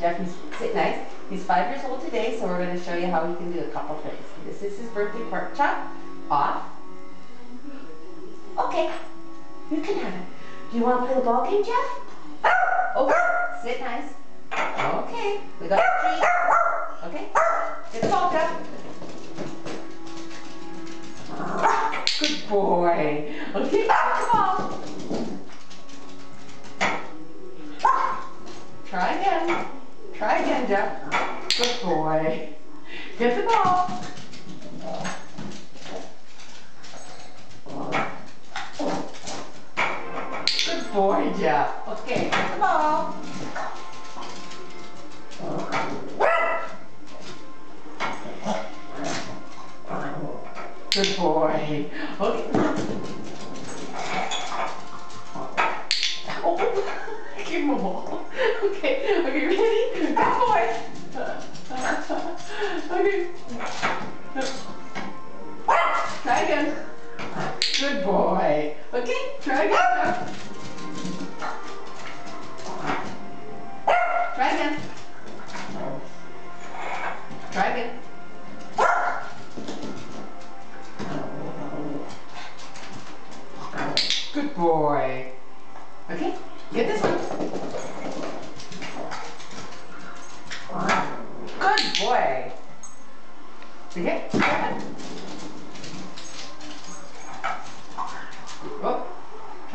Geoff, he's, sit nice. He's five years old today, so we're going to show you how he can do a couple things. This is his birthday pork chop. Off. Okay. You can have it. Do you want to play the ball game, Geoff? Over. Sit nice. Okay. We got a treat. Okay. Get the ball, Geoff. Good boy. Okay, get the ball. Try again. Try again, Geoff. Good boy. Get the ball. Good boy, Geoff. Okay, get the ball. Good boy. Okay. Oh, give him a ball. Okay, okay, Good boy. Okay, try again. Try again. Try again. Good boy. Okay, get this one. Good boy. Okay, try again. Oh,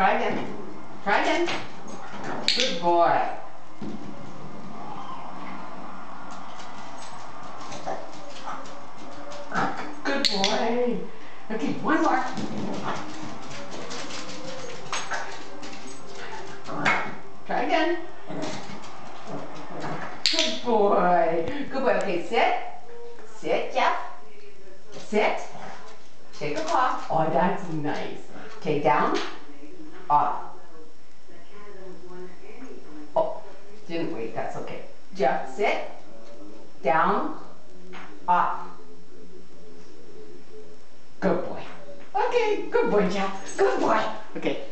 try again. Try again. Good boy. Good boy. Okay, one more. Try again. Good boy. Good boy. Okay, sit. Sit, Geoff. Sit. Take a claw. Oh, that's nice. Take down. Up. Oh, didn't wait. That's okay. Geoff, sit. Down. Up. Good boy. Okay, good boy, Geoff. Good boy. Okay,